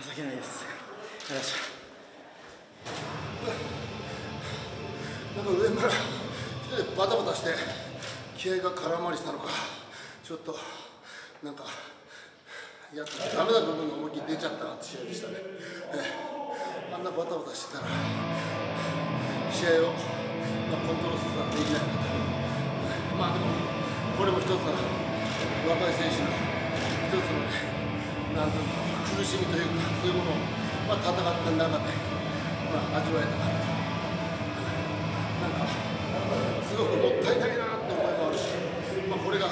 情けないです。よいしなんか上から一人でバタバタして気合が空回りしたのか。ちょっとなんかやったダメな部分が思いっきり出ちゃったなって試合でしたね、ええ、あんなバタバタしてたら試合を、まあ、コントロールすることはできないなと、まあでもこれも一つの若い選手の一つのねなんと苦しみというかそういうものを、まあ、戦った中で、まあ、味わえたかなと。なんかすごくもったいないなって思いもあるし、まあ、これが